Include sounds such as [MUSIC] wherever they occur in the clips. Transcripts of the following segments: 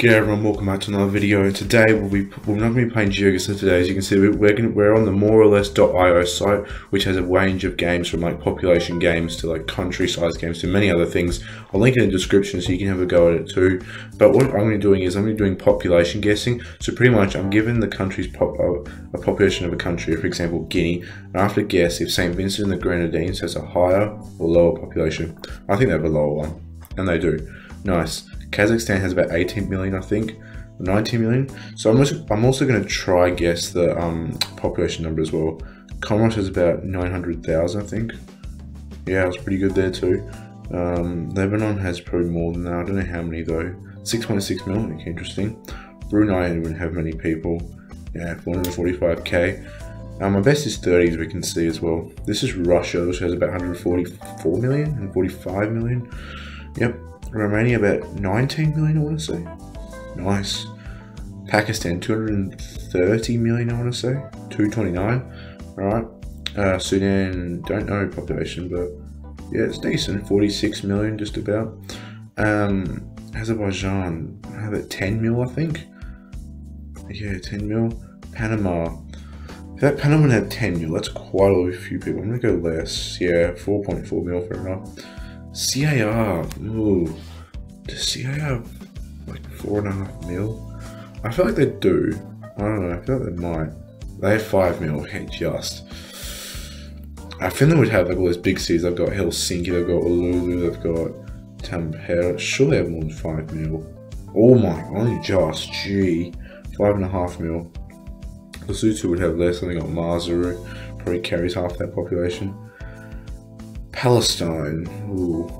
G'day everyone, welcome back to another video. And today we'll be we're not going to be playing GeoGuessr today. As you can see, we're going we're on the moreorless.io site, which has a range of games from like population games to like country size games to many other things. I'll link it in the description so you can have a go at it too. But what I'm going to be doing is I'm going to be doing population guessing. So pretty much I'm given the country's pop uh, a population of a country, for example Guinea, and I have to guess if St Vincent and the Grenadines has a higher or lower population. I think they have a lower one, and they do. Nice. Kazakhstan has about 18 million, I think, 19 million. So I'm also, I'm also going to try guess the um, population number as well. Comoros has about 900,000, I think. Yeah, it's pretty good there too. Um, Lebanon has probably more than that. I don't know how many though. 6.6 million, okay, interesting. Brunei wouldn't have many people. Yeah, 445k. Um, my best is 30, as we can see as well. This is Russia, which has about 144 million and 45 million. Yep, Romania about 19 million, I want to say. Nice. Pakistan 230 million, I want to say. 229. Right. Uh, Sudan, don't know population, but yeah, it's decent. 46 million, just about. Um, Azerbaijan, have it 10 mil, I think. Yeah, 10 mil. Panama. If that Panama had 10 mil, that's quite a few people. I'm gonna go less. Yeah, 4.4 mil, fair enough. CAR, ooh. Does I have like four and a half mil? I feel like they do. I don't know, I feel like they might. They have five mil, [LAUGHS] just. I think they would have like all those big cities. I've got Helsinki, they've got Oulu, they've got Tampere. Sure, they have more than five mil. Oh my, only just, gee. Five and a half mil. Lesotho would have less, and they got Maseru. Probably carries half that population. Palestine. Ooh.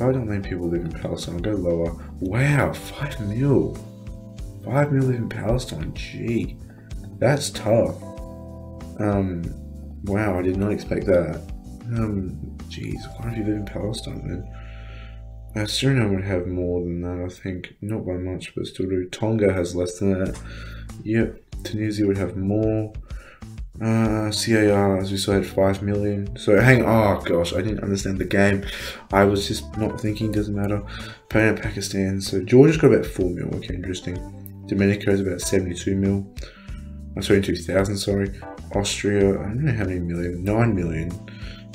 I don't think people live in Palestine, I'll go lower. Wow, 5 mil. 5 mil live in Palestine. Gee. That's tough. Um, wow, I did not expect that. Um, jeez, why don't you live in Palestine then? Uh, Suriname would have more than that, I think. Not by much, but still do. Tonga has less than that. Yep. Tunisia would have more. Uh, CAR, as we saw, had 5 million. So hang oh gosh, I didn't understand the game. I was just not thinking, doesn't matter. Playing at Pakistan. So Georgia's got about 4 mil, okay, interesting. Dominica is about 72 mil. I'm sorry, 2000, sorry. Austria, I don't know how many million, 9 million.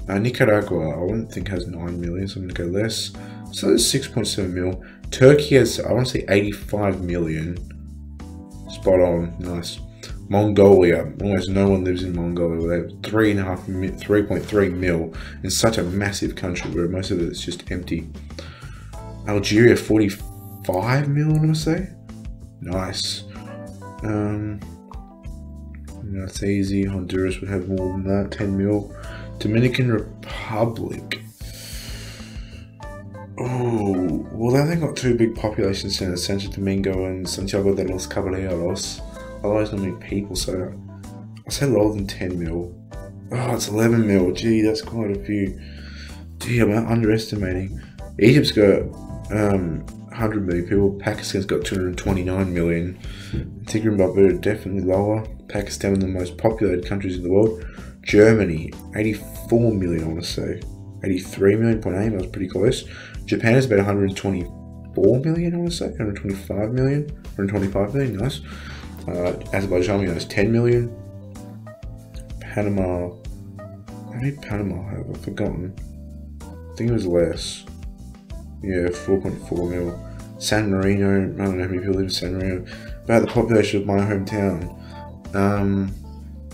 Uh, Nicaragua, I wouldn't think has 9 million, so I'm gonna go less. So that's 6.7 mil. Turkey has, I want to say 85 million. Spot on, nice. Mongolia, almost no one lives in Mongolia. They have three and a half, 3.3 mil in such a massive country where most of it is just empty. Algeria, 45 mil, I want to say. Nice. Um, that's easy. Honduras would have more than that, 10 mil. Dominican Republic. Oh, well, they got two big population centers, Santo Domingo and Santiago de los Caballeros. Otherwise, not many people, so I'll say lower than 10 mil. Oh, it's 11 mil. Gee, that's quite a few. Gee, I'm underestimating. Egypt's got um, 100 million people. Pakistan's got 229 million. Antigua and Barbuda definitely lower. Pakistan, one of the most populated countries in the world. Germany, 84 million, I want to say. 83 million, point eight, that was pretty close. Japan is about 124 million, I want to say. 125 million. 125 million, nice. Uh, Azerbaijan has 10 million. Panama, how many Panama have? I've forgotten. I think it was less. Yeah, 4.4 mil. San Marino, I don't know how many people live in San Marino. About the population of my hometown. Um,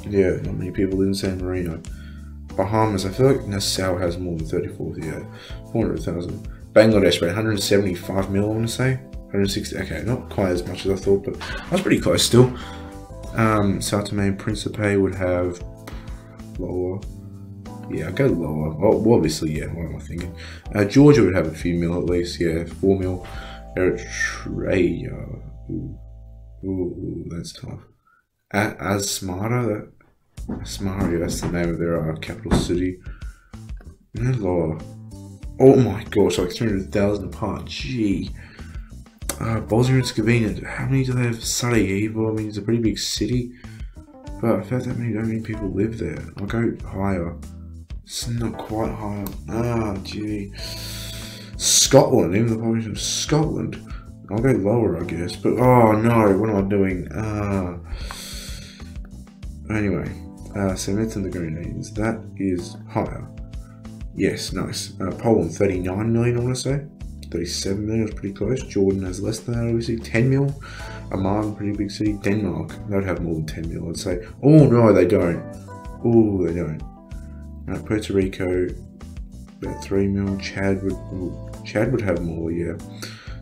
yeah, not many people live in San Marino. Bahamas, I feel like Nassau has more than 34, yeah, 400,000. Bangladesh, about 175 mil, I want to say. 160, okay, not quite as much as I thought, but I was pretty close still. Um, Sao Tome and Principe would have lower. Yeah, I'll go lower. Oh, obviously, yeah, what am I thinking? Uh, Georgia would have a few mil at least, yeah, 4 mil. Eritrea, ooh, ooh, that's tough. Asmara, Asmara, that's the name of their uh, capital city. No lower. Oh my gosh, like 300,000 apart, gee uh, Bosnia and Herzegovina, how many do they have? Sarajevo, I mean, it's a pretty big city, but I felt that many, don't many people live there. I'll go higher. It's not quite higher. Ah, gee. Scotland, even the population of Scotland. I'll go lower, I guess. But oh no, what am I doing? Uh, anyway, uh, mention the Grenadines. That is higher. Yes, nice. Uh, Poland, 39 million, I want to say. 37 million is pretty close. Jordan has less than that, obviously. 10 mil. Amman, pretty big city. Denmark, they'd have more than 10 mil, I'd say. Oh, no, they don't. Oh, they don't. Puerto Rico, about 3 mil. Chad would, Chad would have more, yeah.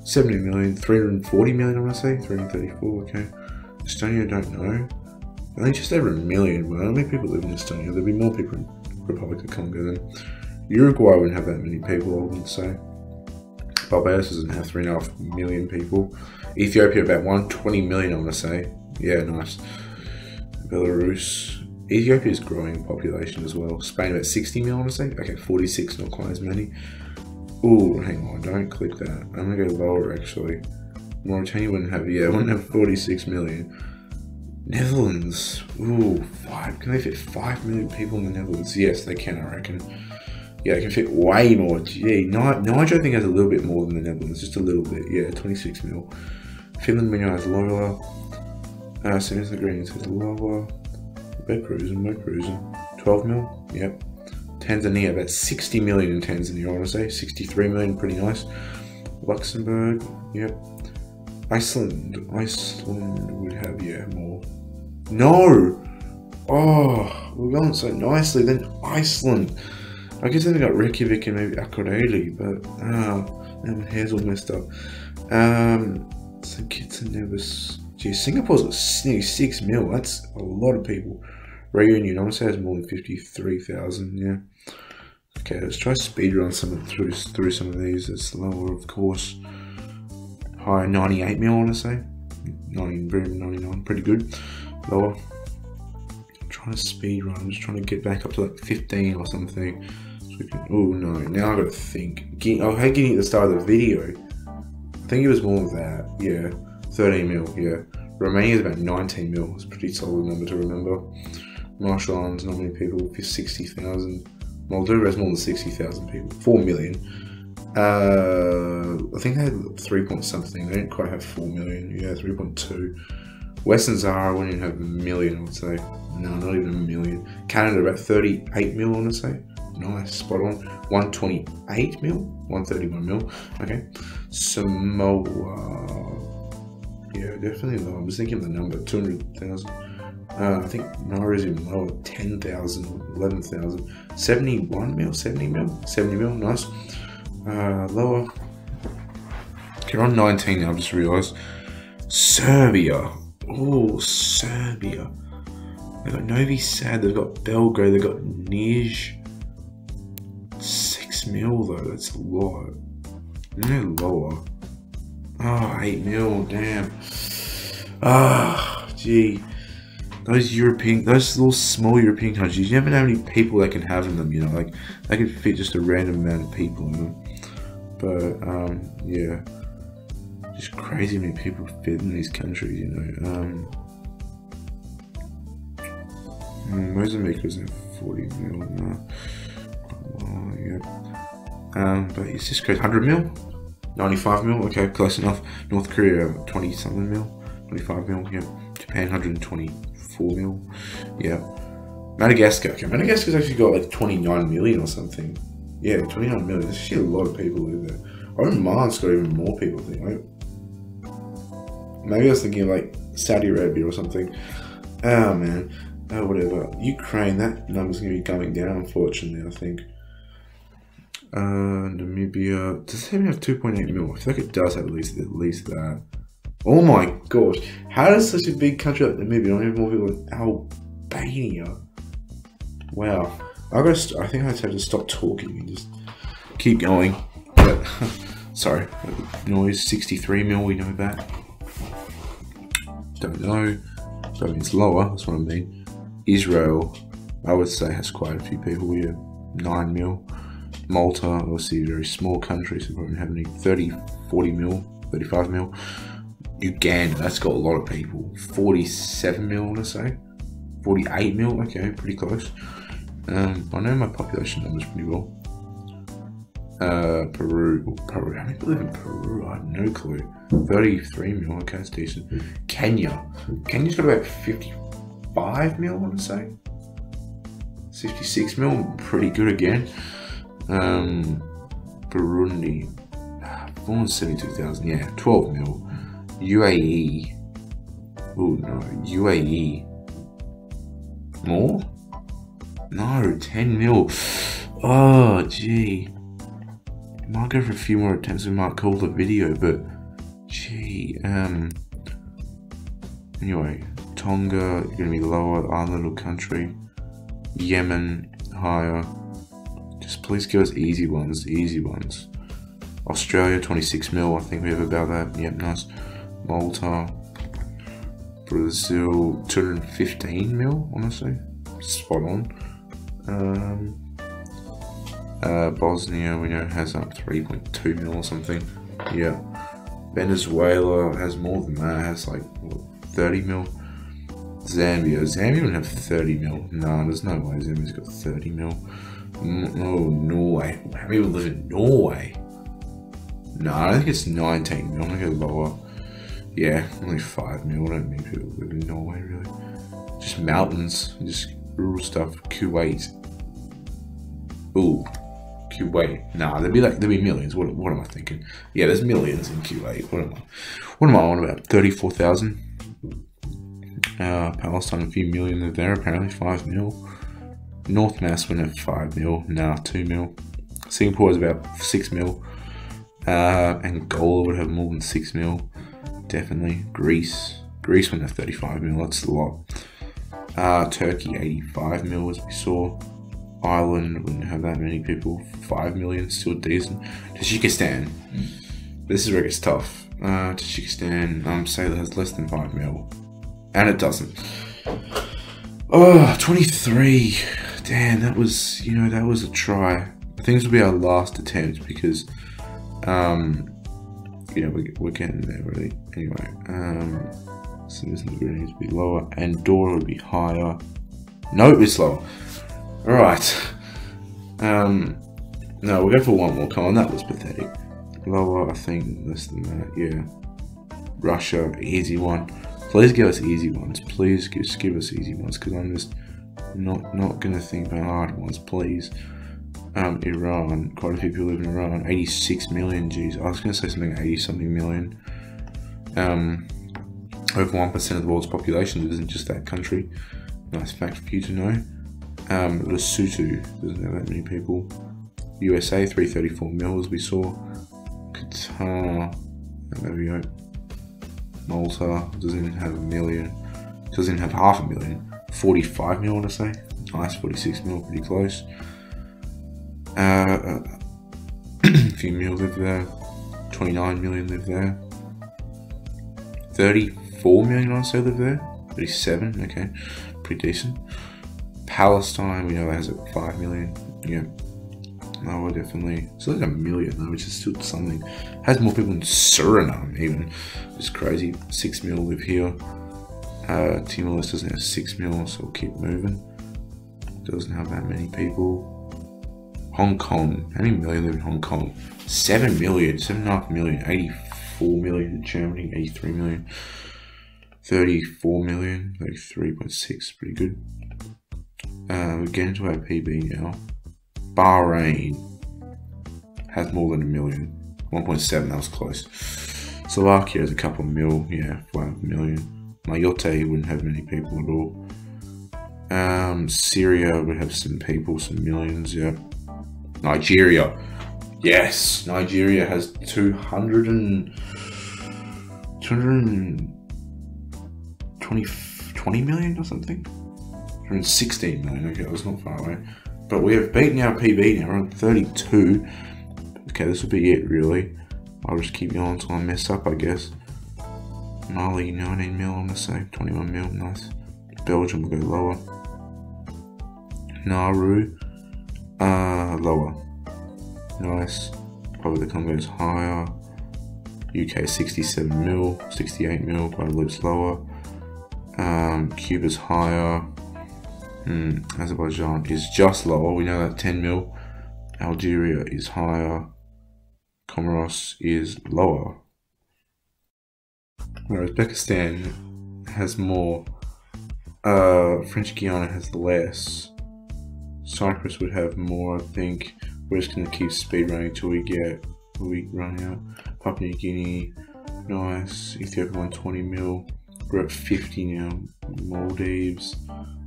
70 million, 340 million, I want to say. 334, okay. Estonia, don't know. I think just over a million. Well, how many people live in Estonia? There'd be more people in Republic of Congo than Uruguay wouldn't have that many people, I wouldn't say. Barbados doesn't have three and a half million people. Ethiopia about 120 million, I want to say. Yeah, nice. Belarus. Ethiopia's growing population as well. Spain about 60 million, I want to say. Okay, 46, not quite as many. Oh, hang on, don't click that. I'm gonna go lower actually. Mauritania wouldn't have, yeah, [LAUGHS] wouldn't have 46 million. Netherlands, ooh, five. Can they fit five million people in the Netherlands? Yes, they can, I reckon. Yeah, can fit way more. Gee, Niger I think has a little bit more than the Netherlands, just a little bit. Yeah, 26 mil. Finland, when has lower. Uh, the Greens has lower. We're cruising, we're cruising. 12 mil, yep. Tanzania, about 60 million in Tanzania, I want to say. 63 million, pretty nice. Luxembourg, yep. Iceland, Iceland would have, yeah, more. No! Oh, we're going so nicely. Then Iceland. I guess then we got Reykjavik and maybe Akureyri, but oh, my hair's all messed up. Um, St. Kitts and Singapore's got nearly six mil. That's a lot of people. Reunion, say has more than fifty-three thousand. Yeah. Okay, let's try speed run some of through through some of these. It's lower, of course. Higher, ninety-eight mil. I want to say. 90, 99, pretty good. Lower. I'm trying to speed run. I'm just trying to get back up to like 15 or something. Oh no, now I gotta think. I had getting at the start of the video. I think it was more than that. Yeah, 13 mil. Yeah, Romania is about 19 mil. It's a pretty solid number to remember. Marshall Islands, not many people, 60,000. Moldova has more than 60,000 people, 4 million. Uh, I think they had 3 point something. They didn't quite have 4 million. Yeah, 3.2. Western Sahara wouldn't even have a million, I would say. No, not even a million. Canada, about 38 mil, I want to say. Nice, spot on. 128 mil? 131 mil. Okay. Samoa. Yeah, definitely low. I was thinking the number 200,000. Uh, I think Nauru is even lower 10,000, 11,000. 71 mil, 70 mil, 70 mil, nice. Uh, lower. Okay, on 19 now, I've just realised. Serbia. Oh, Serbia. They've got Novi Sad, they've got Belgrade, they've got Niš. 6 mil though, that's a lot. No lower. Oh, 8 mil, damn. Ah, oh, gee. Those European, those little small European countries, you never know how many people they can have in them, you know, like, they could fit just a random amount of people in them. But, um, yeah. Just crazy many people fit in these countries, you know. Um, Mozambique was in 40 mil now. Oh, yeah. Um, but it's just crazy. 100 mil? 95 mil? Okay, close enough. North Korea, 20 something mil? 25 mil, yeah. Japan, 124 mil. Yeah. Madagascar. Okay, Madagascar's actually got like 29 million or something. Yeah, 29 million. There's actually a lot of people live there. Oman's got even more people, I think. Right? Maybe I was thinking like Saudi Arabia or something. Oh man. Oh, whatever. Ukraine, that number's going to be coming down, unfortunately, I think. Uh, Namibia. Does it even have 2.8 mil? I feel like it does have at least at least that. Oh my gosh. How does such a big country like Namibia not have more people than Albania? Wow. I got. I think I just have to stop talking and just keep going. But, [LAUGHS] sorry. Noise 63 mil, we know that. Don't know. So it's lower, that's what I mean. Israel, I would say, has quite a few people here. 9 mil. Malta, obviously a very small country, so probably have any 30, 40 mil, 35 mil. Uganda, that's got a lot of people. 47 mil, let's say. 48 mil, okay, pretty close. Um, I know my population numbers pretty well. Uh, Peru. Peru. How many people live in Peru? I have no clue. 33 mil. Okay, that's decent. Kenya. Kenya's got about 55 mil, I want to say. 56 mil. Pretty good again. Um, Burundi. 472,000. Yeah, 12 mil. UAE. Oh, no. UAE. More? No, 10 mil. Oh, gee. Might go for a few more attempts. We might call the video, but gee. Um. Anyway, Tonga gonna be lower. Our little country. Yemen higher. Please give us easy ones. Easy ones. Australia 26 mil. I think we have about that. Yep, nice. Malta. Brazil 215 mil. Honestly, spot on. Um, uh, Bosnia, we know, has up 3.2 mil or something. Yeah. Venezuela has more than that, has like what, 30 mil. Zambia, Zambia would have 30 mil. Nah, there's no way Zambia's got 30 mil. Oh, Norway. How many people live in Norway? No, I think it's 19 mil. I'm gonna go lower. Yeah, only 5 mil. I don't need people live in Norway, really. Just mountains, just rural stuff. Kuwait. Ooh, Kuwait. Nah, there'd be like there'd be millions. What, what am I thinking? Yeah, there's millions in Kuwait. What am I? What am I on about? Thirty-four thousand. Uh, Palestine, a few million there. Apparently, five mil. North Macedonia, have five mil. Nah, two mil. Singapore is about six mil. Uh, Angola would have more than six mil. Definitely. Greece. Greece would have 35 mil. That's a lot. Uh, Turkey, 85 mil, as we saw. Ireland wouldn't have that many people. Five million, still decent. Tajikistan. This is where it gets tough. Uh, Tajikistan, um, say that has less than five mil, and it doesn't. Oh, 23. Damn, that was you know that was a try. Things will be our last attempt because, um, you know we, we're getting there really. Anyway, um, so this is going to be lower. Andorra would be higher. No, it's lower. Alright. Um, no, we'll go for one more. Come on, that was pathetic. Lower, I think, less than that, yeah. Russia, easy one. Please give us easy ones. Please just give us easy ones, because I'm just not not gonna think about hard ones, please. Um, Iran, quite a few people live in Iran. 86 million, geez. I was gonna say something 80 something million. Um, over 1% of the world's population lives in just that country. Nice fact for you to know. Um, Lesotho doesn't have that many people. USA 334 mils we saw. Qatar, there we go. Malta doesn't even have a million. Doesn't even have half a million. 45 mil, I want to say. Nice, 46 mil, pretty close. Uh, a [CLEARS THROAT] few mil live there. 29 million live there. 34 million, I say live there. 37, okay, pretty decent. Palestine, we know has it 5 million. Yeah. No, definitely. It's like a million though, which is still something. Has more people in Suriname even. It's crazy. 6 mil live here. Uh, Leste doesn't have 6 mil, so we'll keep moving. Doesn't have that many people. Hong Kong. How many million live in Hong Kong? 7 million. 7.5 million. 84 million in Germany. 83 million. 34 million. 33.6. Pretty good. Uh, we get into our PB now. Bahrain has more than a million. 1.7, that was close. Slovakia has a couple mil, yeah, 5 million. Mayotte wouldn't have many people at all. Um, Syria would have some people, some millions, yeah. Nigeria, yes, Nigeria has 200 and 220 20 million or something. 116 million. Okay, that's not far away. But we have beaten our PB now. We're on 32. Okay, this will be it, really. I'll just keep going until I mess up, I guess. Mali, 19 mil, I'm gonna say. 21 mil, nice. Belgium will go lower. Nauru, uh, lower. Nice. Probably the Congo is higher. UK 67 mil, 68 mil, Guadeloupe's lower. Um, Cuba's higher. Mm, Azerbaijan is just lower. We know that 10 mil. Algeria is higher, Comoros is lower. Whereas Uzbekistan has more, uh, French Guiana has less. Cyprus would have more, I think. We're just gonna keep speed running until we get we run out. Papua New Guinea, nice. Ethiopia 120 mil. We're at 50 now. Maldives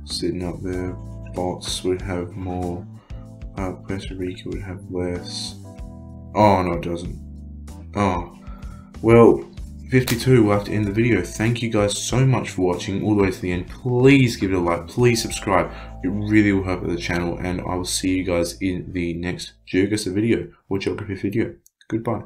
sitting up there. Bots would have more. Uh, Puerto Rico would have less. Oh no, it doesn't. Oh, well, 52 we'll have to end the video. Thank you guys so much for watching all the way to the end. Please give it a like. Please subscribe. It really will help the channel. And I will see you guys in the next Geoguessr video or Geography video. Goodbye.